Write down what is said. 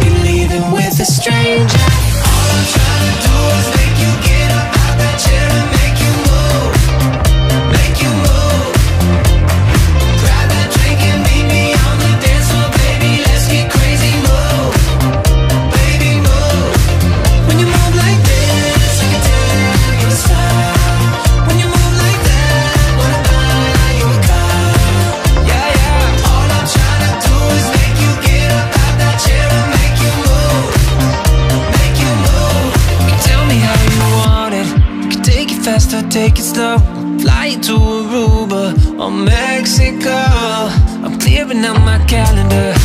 Believing with a stranger. faster, take it slow. Fly to Aruba or Mexico. I'm clearing out my calendar.